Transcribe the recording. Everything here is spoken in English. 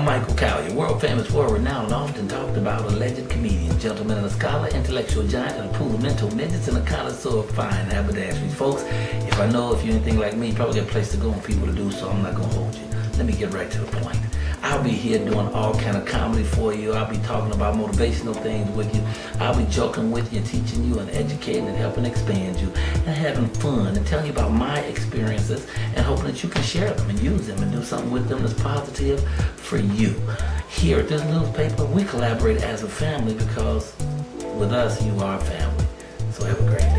Michael Colyar, world famous, world renowned, often talked about, alleged comedian, gentleman and a scholar, intellectual giant, and a pool of mental midgets, and a connoisseur of fine haberdashery. Folks, if I know if you're anything like me, you probably got a place to go and people to do, so I'm not gonna hold you. Let me get right to the point. I'll be here doing all kind of comedy for you. I'll be talking about motivational things with you. I'll be joking with you, teaching you and educating and helping expand you and having fun and telling you about my experiences and hoping that you can share them and use them and do something with them that's positive for you. Here at this newspaper, we collaborate as a family because with us, you are family. So have a great.